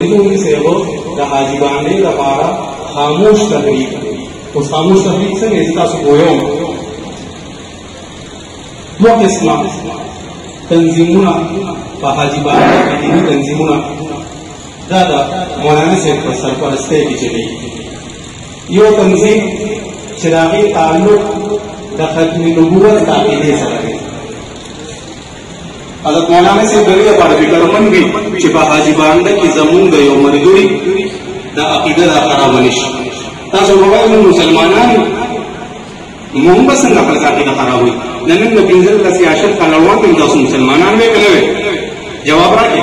کوي سیو د حاجی باندې لپاره خاموش تحریک او خاموش تحریک څنګه تاسو ګویو نو قسمه تنظیمونه په حاجی باندې دیني تنظیمونه دا د مولانا صاحب په سرپرستۍ کې چلی یو تنظیم چې د هغې تعلق د ختم نبوت د عقیدې سره دی حضرت مولانا صاحب د دې لپاره فکرمن وي چې په حاجي باندې کې زمونږ د یو مرګري د عقیده را خراب نشي تاسو وایئ مسلمانان موږ به څنګه خپل عقیده خرابوي د نن د پنځلس یا شل کاله وړاندې تاسو مسلمانان وې که نه وې جواب راکړئ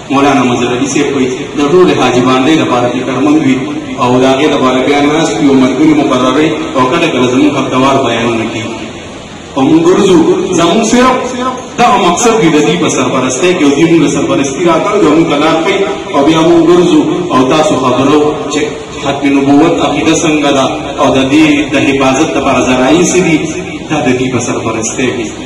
مولانا مزربي صاحب وایي د ټولې حاجي باندې لپاره چې کارمند وي او د هغې لپاره بیا ناست وي او ملګري مقرروي او کله کله زموږ هفتوار بیانونه کوي او موږ ګرځو زموږ صرف دغه مقصد وي د دوی په سرپرستۍ کې او دوی موږ سرپرستي راکړې او موږ ته لار ښیي او بیا موږ ګرځو او تاسو خبرو چې ختم نبوت عقیده څنګه ده او د دې د حفاظت لپاره ذرایع څه دي دا د دوی په سرپرستۍ کې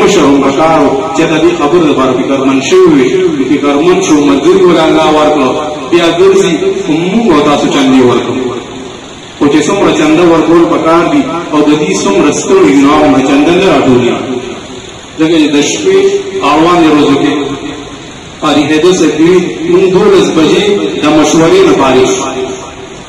مشر هم پکار و چې د دې خبرو لپاره فکرمند شوی وي نو فکرمند شو ملګري ول الله ورکړو بیا ګرځي خو موږ او تاسو چندې ورکړو خو چې څومره چنده ورکول پکار دي او د دې څومره ستړي وي نو هغومره چنده نه راټولېږي ځکه چې د شپې اړوندې ورځو کې قاري حیدر صاحب وي موږ دولس بجې د مشورې نه فارغ شو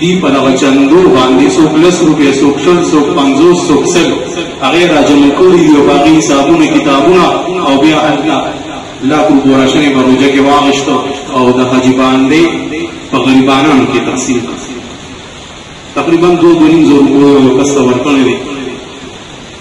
دی په دغه چندو باندې څوک لس روپۍ څوک شل څوک پنځوس څوک سل هغه راجمع کړي دي او هغه حسابونه کتابونه او بیا هلته لاک روپو راشنې په روژه کې واغشتو او د حاجي باندې په غریبانانو کې تقسیم تقریبا دوه دوه نیم زره روپۍ یو کس ته ورکړې وې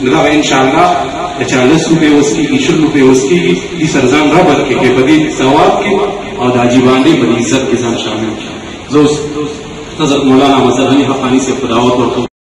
نو دا ان شاء الله د چا لس روپۍ اوس کېږي شل روپۍ اوس کېږي دي سره ځان ربط کې کې په دې ثواب کې او د حاجي باندې په دې عزت کې ځان شامل کړي زه اوس حضرت مولانا مظهر علي حقاني صاحب په دعوت ورکوم